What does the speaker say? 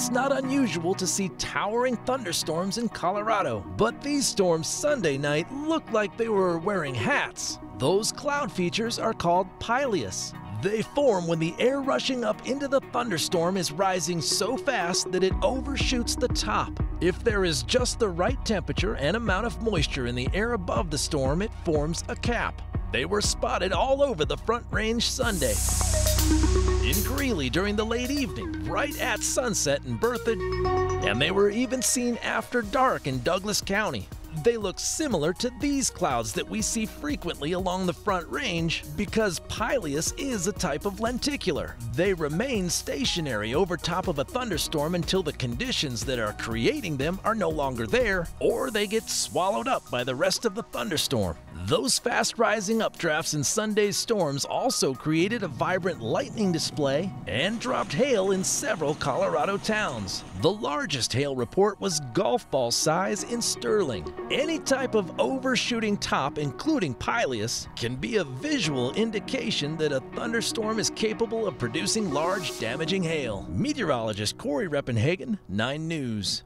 It's not unusual to see towering thunderstorms in Colorado, but these storms Sunday night looked like they were wearing hats. Those cloud features are called pileus. They form when the air rushing up into the thunderstorm is rising so fast that it overshoots the top. If there is just the right temperature and amount of moisture in the air above the storm, it forms a cap. They were spotted all over the Front Range Sunday. In Greeley during the late evening, right at sunset in Berthoud, and they were even seen after dark in Douglas County. They look similar to these clouds that we see frequently along the Front Range because pileus is a type of lenticular. They remain stationary over top of a thunderstorm until the conditions that are creating them are no longer there or they get swallowed up by the rest of the thunderstorm. Those fast rising updrafts in Sunday's storms also created a vibrant lightning display and dropped hail in several Colorado towns. The largest hail report was golf ball size in Sterling. Any type of overshooting top, including pileus, can be a visual indication that a thunderstorm is capable of producing large damaging hail. Meteorologist Cory Reppenhagen, 9 News.